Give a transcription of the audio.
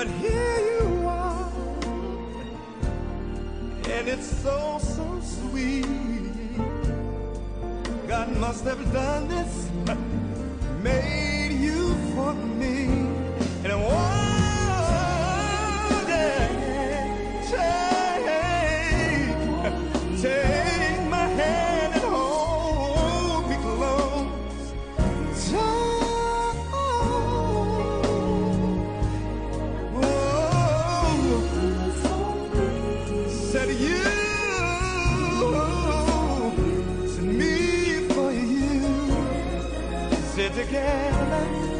But here you are, and it's so, so sweet. God must have done this, said you to me for you. Sit together.